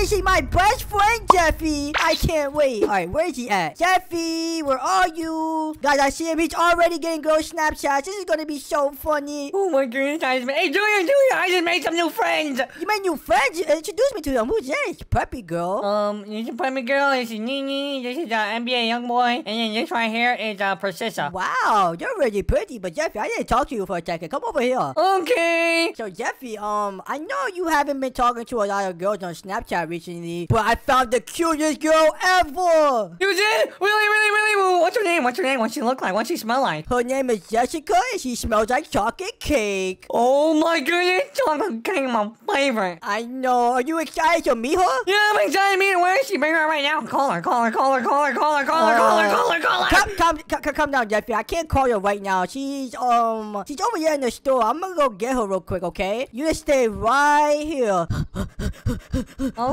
missing my best friend, Jeffy. I can't wait. All right, where is he at? Jeffy, where are you? Guys, I see him. He's already getting girl Snapchats. This is going to be so funny. Oh my goodness, I just made, hey Junior, Junior, I just made some new friends. You made new friends? Introduce me to them. Who's this? Puppy girl. Um, this is Puppy Girl, this is Nini, this is uh, NBA Youngboy, and then this right here is uh, Processa. Wow, you're really pretty, but Jeffy, I didn't talk to you for a second. Come over here. Okay. So Jeffy, um, I know you haven't been talking to a lot of girls on Snapchat recently, but I found the cutest girl ever. You did? Really, really, really? What's her name? What's her name? What's she look like? What's she smell like? Her name is Jessica, and she smells like chocolate cake. Oh my goodness, chocolate cake, my favorite. I know. Are you excited to meet her? Yeah, I'm excited to meet her. Where is she? Bring her right now. Call her, call her, call her, call her, call her, call her, call her, call her, call her. Come, come, come, come down, Jeffy. I can't call her right now. She's um, she's over here in the store. I'm gonna go get her real quick, okay? You just stay right here.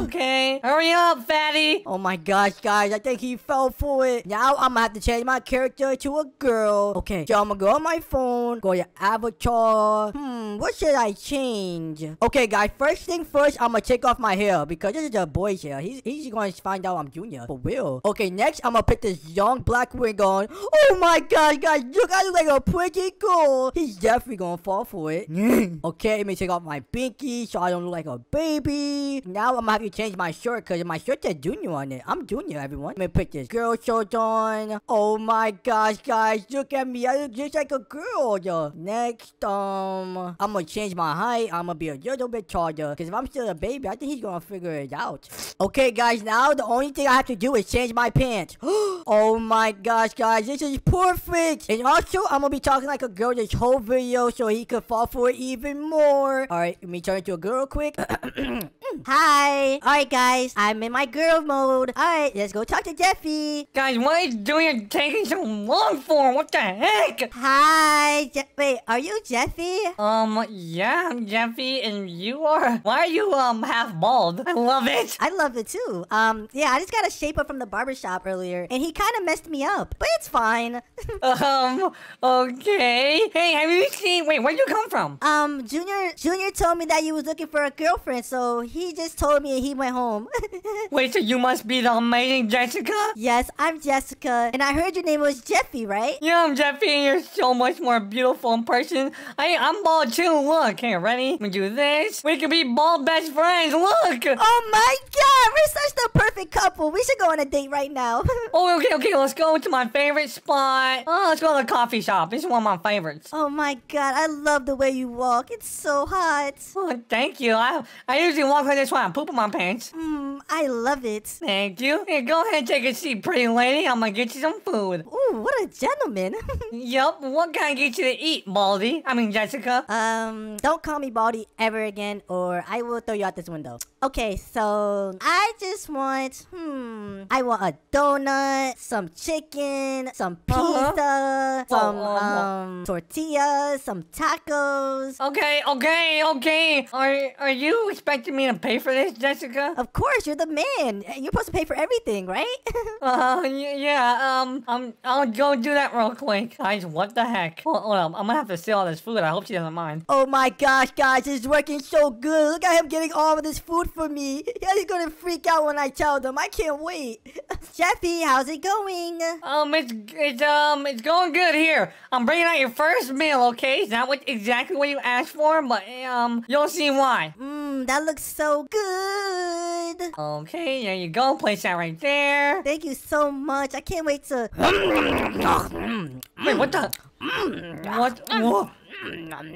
Okay, hurry up, fatty. Oh my gosh, guys, I think he fell for it. Now I'm gonna have to change my character to a girl. Okay, so I'm gonna go on my phone, go to avatar. Hmm, what should I change? Okay, guys, first thing first, I'm gonna take off my hair because this is a boy's hair. He's, he's going to find out I'm junior. For real. Okay, next, I'm gonna put this young black wig on. Oh my gosh, guys, look, I look like a pretty girl. He's definitely gonna fall for it. okay, let me take off my binky so I don't look like a baby. Now I'm gonna have to change my shirt because my shirt says junior on it. I'm junior, everyone. Let me put this girl shirt on. Oh my gosh, guys, look at me. I look just like a girl. Yo. Next, um, I'm gonna change my height. I'm gonna be a little bit taller because if I'm still a baby, I think he's gonna figure it out. Okay, guys, now the only thing I have to do is change my pants. oh my gosh, guys, this is perfect. And also, I'm gonna be talking like a girl this whole video so he could fall for it even more. All right, let me turn into a girl quick. Hi. All right, guys, I'm in my girl mode. All right, let's go talk to Jeffy. Guys, what is Junior taking so long for? What the heck? Hi, Je wait, are you Jeffy? Um, yeah, I'm Jeffy, and you are? Why are you, um, half bald? I love it. I love it too. Um, yeah, I just got a shape up from the barbershop earlier, and he kind of messed me up, but it's fine. Um, okay. Hey, have you seen, wait, where'd you come from? um, Junior, Junior told me that you was looking for a girlfriend, so he just told me he went home. Wait, so you must be the amazing Jessica? yes, I'm Jessica, and I heard your name was Jeffy, right? Yeah, I'm Jeffy, and you're so much more beautiful in person. I, I'm bald too, look. Hey, ready? We do this. We can be bald best friends, look! Oh my god, we're such the perfect couple. We should go on a date right now. Oh, okay, okay, let's go to my favorite spot. Oh, let's go to the coffee shop. This is one of my favorites. oh my god, I love the way you walk. It's so hot. Oh, thank you. I, I usually walk like this when I poop in my pants. Mmm, I love it. Thank you. Here, go ahead and take a seat, pretty lady. I'm gonna get you some food. Ooh, what a gentleman. Yup, what can I get you to eat, Baldy? I mean, Jessica. um, don't call me Baldy ever again, or I will throw you out this window. Okay, so I just want, hmm, I want a donut, some chicken, some Uh-huh. pizza, some Oh, oh, oh. um tortillas, some tacos. Okay, okay, okay. Are are you expecting me to pay for this, Jessica? Of course, you're the man. You're supposed to pay for everything, right? Uh, yeah. Um, I'm, I'll go do that real quick. Guys, what the heck? Hold, hold up, I'm gonna have to steal all this food. I hope she doesn't mind. oh my gosh, guys, this is working so good. Look at him getting all of this food for me. He's gonna freak out when I tell them. I can't wait. Jeffy, how's it going? Um, it's it's um it's going good here. I'm bringing out your first meal. Okay, it's not what exactly what you asked for, but um, you'll see why. Mmm, that looks so good. Okay, there you go. Place that right there. Thank you so much. I can't wait to. Wait, what the? What? Whoa.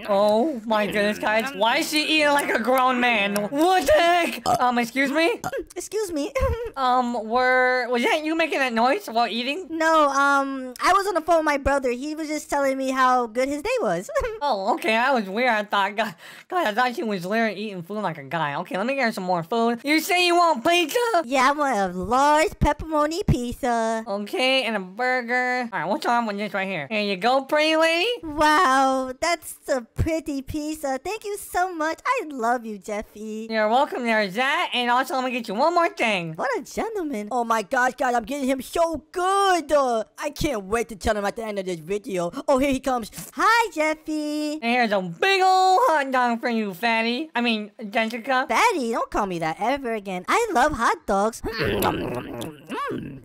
Oh my goodness, guys! Why is she eating like a grown man? What the heck? Um, excuse me. Excuse me. Um, were was that you making that noise while eating? no, um, I was on the phone with my brother. He was just telling me how good his day was. Oh, okay. That was weird. I thought, God, God, I thought she was literally eating food like a guy. Okay, let me get her some more food. You say you want pizza? yeah, I want a large pepperoni pizza. Okay, and a burger. All right, what's on with this right here? Here you go, pretty lady. Wow, that that's a pretty pizza. Thank you so much. I love you, Jeffy. You're welcome, there's that. And also, let me get you one more thing. What a gentleman. Oh my gosh, guys, I'm getting him so good. Uh, I can't wait to tell him at the end of this video. Oh, here he comes. Hi, Jeffy. And here's a big old hot dog for you, fatty. I mean, Jessica. Fatty, don't call me that ever again. I love hot dogs.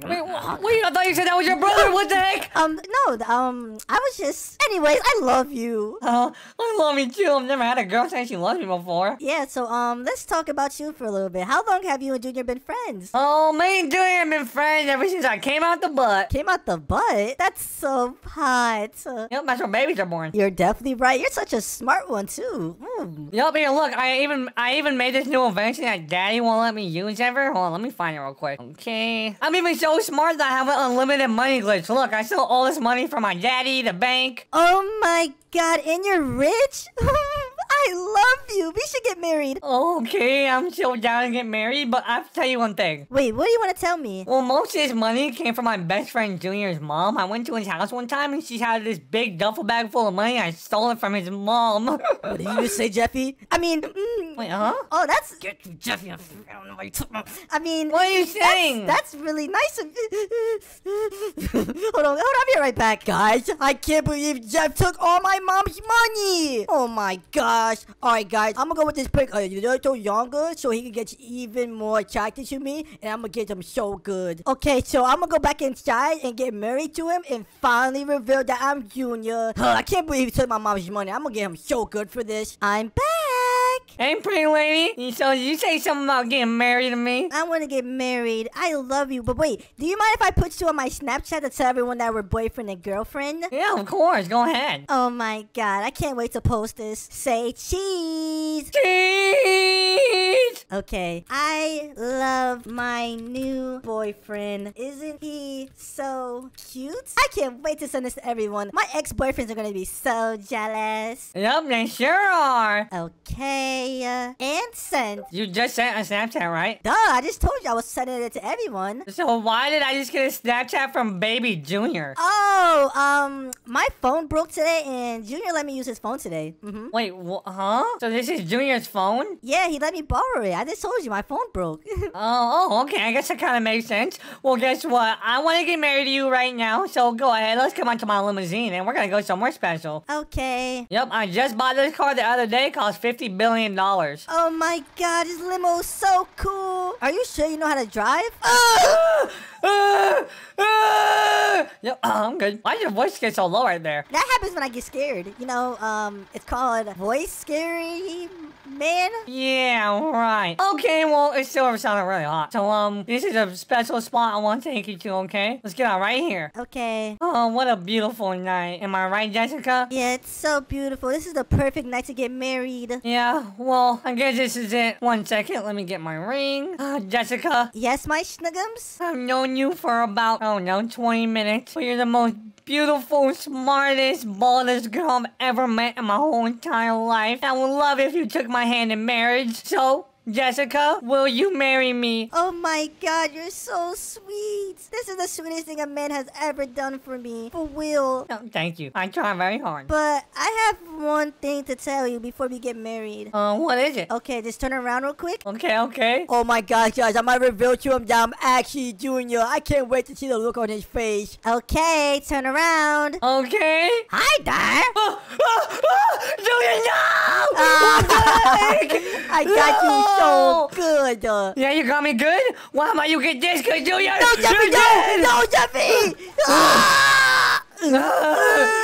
Wait, wh- wait, I thought you said that was your brother. What the heck? um, no, um, I was just. Anyways, I love you. Oh, I love you too. I've never had a girl say she loves me before. Yeah, so um, let's talk about you for a little bit. How long have you and Junior been friends? Oh, me and Junior have been friends ever since I came out the butt. Came out the butt. That's so hot. Yep, that's where babies are born. You're definitely right. You're such a smart one too. Mm. Yup, here, look, I even I even made this new invention that Daddy won't let me use ever. Hold on, let me find it real quick. Okay. I'm even so smart that I have an unlimited money glitch. Look, I stole all this money from my daddy, the bank. Oh my god, and you're rich? Oh I love you. We should get married. Okay, I'm so down to get married, but I have to tell you one thing. Wait, what do you want to tell me? Well, most of this money came from my best friend Junior's mom. I went to his house one time and she had this big duffel bag full of money. I stole it from his mom. What did you just say, Jeffy? I mean, mm, Wait, huh? oh, that's. Get you, Jeffy. I don't know what you're talking about. I mean, What are you that's- saying? That's, really nice of hold on, hold on, I'll be right back. Guys, I can't believe Jeff took all my mom's money. Oh my gosh. Alright, guys, I'm gonna go with this pick a little younger so he can get even more attracted to me, and I'm gonna get him so good. Okay, so I'm gonna go back inside and get married to him and finally reveal that I'm Junior. Huh, I can't believe he took my mom's money. I'm gonna get him so good for this. I'm back. Hey, pretty lady. So you say something about getting married to me? I want to get married. I love you. But wait, do you mind if I put you on my Snapchat to tell everyone that we're boyfriend and girlfriend? Yeah, of course. Go ahead. Oh my god, I can't wait to post this. Say cheese. Cheese! Okay, I love my new boyfriend. Isn't he so cute? I can't wait to send this to everyone. My ex-boyfriends are gonna be so jealous. Yup, they sure are. Okay, uh, and send. You just sent a Snapchat, right? Duh, I just told you I was sending it to everyone. So why did I just get a Snapchat from Baby Junior? Oh, um, my phone broke today, and Junior let me use his phone today. Mm-hmm. Wait, wh- huh? So this is Junior's phone? Yeah, he let me borrow it. I just told you my phone broke. Oh, oh, okay. I guess that kind of makes sense. Well, guess what? I want to get married to you right now. So go ahead. Let's come onto my limousine, and we're gonna go somewhere special. okay. Yep, I just bought this car the other day. It cost fifty billion dollars. Oh my god, this limo is so cool. Are you sure you know how to drive? yep, I'm good. Why did your voice get so low right there? That happens when I get scared. You know, um, it's called voice scary man. Yeah, right. Okay, well, it still sounded really hot. So, um, this is a special spot I want to take you to, okay? Let's get out right here. Okay. Oh, what a beautiful night. Am I right, Jessica? Yeah, it's so beautiful. This is the perfect night to get married. Yeah, well, I guess this is it. One second, let me get my ring. Uh, Jessica, Yes, my schnuggums? I've known you for about, oh no, 20 minutes. But you're the most beautiful, smartest, baldest girl I've ever met in my whole entire life. I would love if you took my hand in marriage. So, Jessica, will you marry me? Oh my god, you're so sweet. This is the sweetest thing a man has ever done for me. For real. No, thank you. I try very hard. But I have one thing to tell you before we get married. Uh, what is it? Okay, just turn around real quick. Okay, okay. Oh my gosh, guys, I might reveal to him that I'm actually Junior. I can't wait to see the look on his face. Okay, turn around. Okay. Hi there. Oh, oh, oh, Junior, no! Ah. What? I got No! you so good. Yeah, you got me good? Why am I you get this good, Junior? no, Jeffy, no! No, Jeffy! Ah! Ah!